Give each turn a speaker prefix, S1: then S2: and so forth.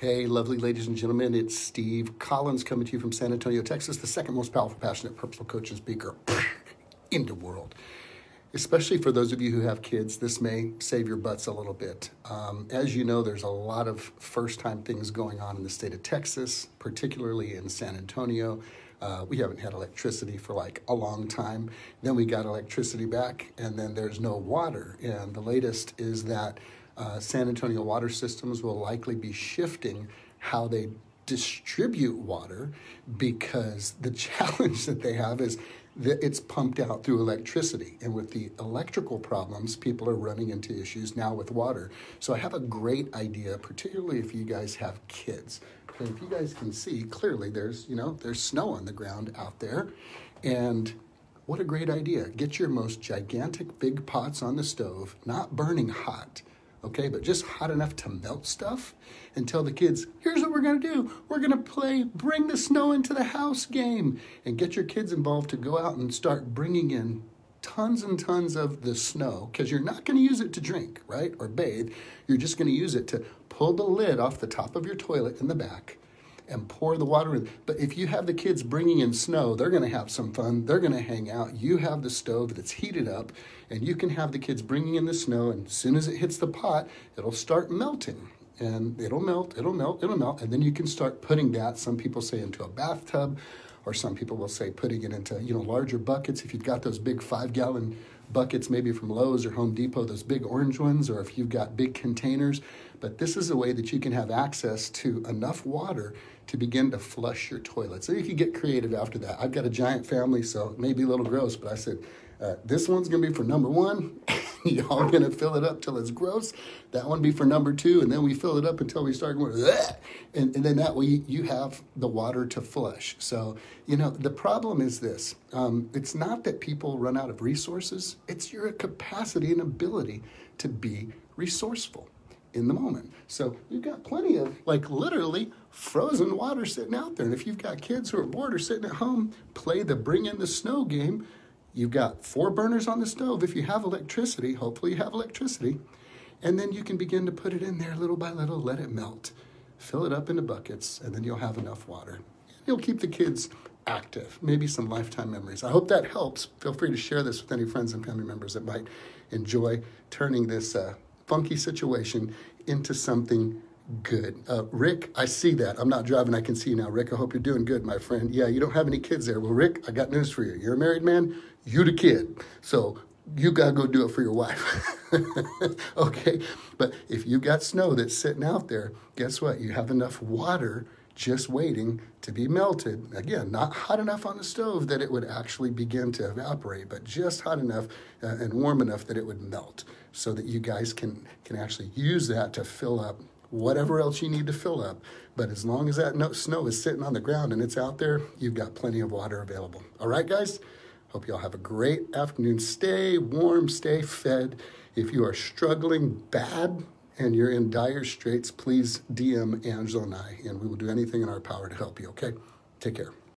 S1: Hey, lovely ladies and gentlemen, it's Steve Collins coming to you from San Antonio, Texas, the second most powerful, passionate personal coach and speaker in the world. Especially for those of you who have kids, this may save your butts a little bit. Um, as you know, there's a lot of first time things going on in the state of Texas, particularly in San Antonio. Uh, we haven't had electricity for like a long time. Then we got electricity back, and then there's no water. And the latest is that uh, San Antonio water systems will likely be shifting how they distribute water because the challenge that they have is that it's pumped out through electricity. And with the electrical problems, people are running into issues now with water. So I have a great idea, particularly if you guys have kids. And if you guys can see, clearly there's, you know, there's snow on the ground out there. And what a great idea. Get your most gigantic big pots on the stove, not burning hot okay, but just hot enough to melt stuff and tell the kids, here's what we're gonna do. We're gonna play Bring the Snow into the House game and get your kids involved to go out and start bringing in tons and tons of the snow because you're not gonna use it to drink, right, or bathe. You're just gonna use it to pull the lid off the top of your toilet in the back and pour the water in. But if you have the kids bringing in snow, they're going to have some fun. They're going to hang out. You have the stove that's heated up, and you can have the kids bringing in the snow. And as soon as it hits the pot, it'll start melting. And it'll melt, it'll melt, it'll melt. And then you can start putting that, some people say, into a bathtub, or some people will say putting it into, you know, larger buckets. If you've got those big five gallon buckets, maybe from Lowe's or Home Depot, those big orange ones, or if you've got big containers. But this is a way that you can have access to enough water to begin to flush your toilet. So you can get creative after that. I've got a giant family, so it may be a little gross, but I said, uh, this one's gonna be for number one. Y'all gonna fill it up till it's gross. That one be for number two, and then we fill it up until we start going, and, and then that way you have the water to flush. So, you know, the problem is this um, it's not that people run out of resources, it's your capacity and ability to be resourceful in the moment. So you've got plenty of like literally frozen water sitting out there. And if you've got kids who are bored or sitting at home, play the bring in the snow game. You've got four burners on the stove. If you have electricity, hopefully you have electricity. And then you can begin to put it in there little by little, let it melt. Fill it up into buckets, and then you'll have enough water. You'll keep the kids active, maybe some lifetime memories. I hope that helps. Feel free to share this with any friends and family members that might enjoy turning this uh, funky situation into something good. Uh, Rick, I see that. I'm not driving. I can see you now. Rick, I hope you're doing good, my friend. Yeah, you don't have any kids there. Well, Rick, I got news for you. You're a married man. You the kid. So you got to go do it for your wife. okay? But if you got snow that's sitting out there, guess what? You have enough water just waiting to be melted. Again, not hot enough on the stove that it would actually begin to evaporate, but just hot enough uh, and warm enough that it would melt so that you guys can, can actually use that to fill up whatever else you need to fill up. But as long as that no, snow is sitting on the ground and it's out there, you've got plenty of water available. All right, guys? Hope you all have a great afternoon. Stay warm, stay fed. If you are struggling bad, and you're in dire straits, please DM Angela and I, and we will do anything in our power to help you, okay? Take care.